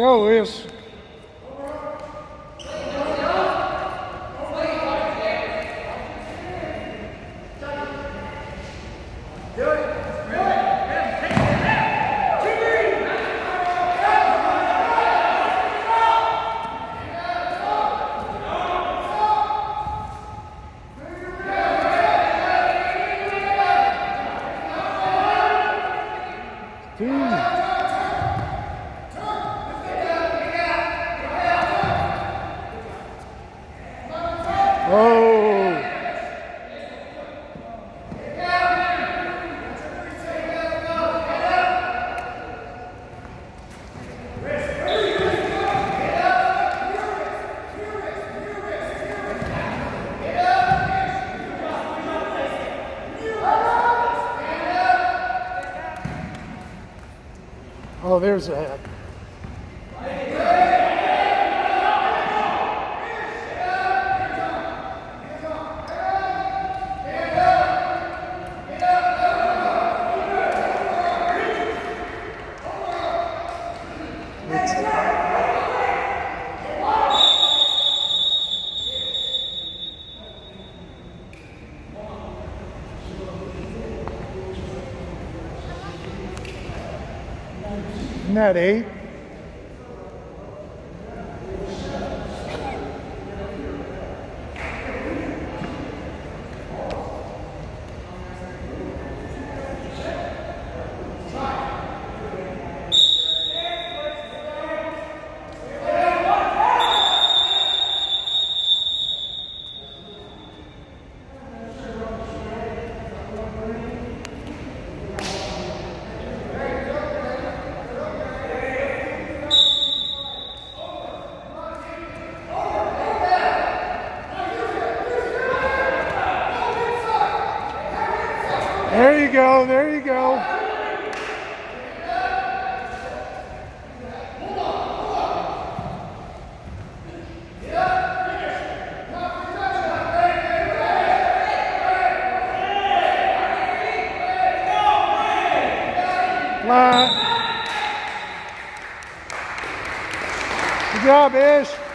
Go, Ish. Team. Oh. Oh, there's that. Isn't that eight? There you go, there you go. Good job, Ish.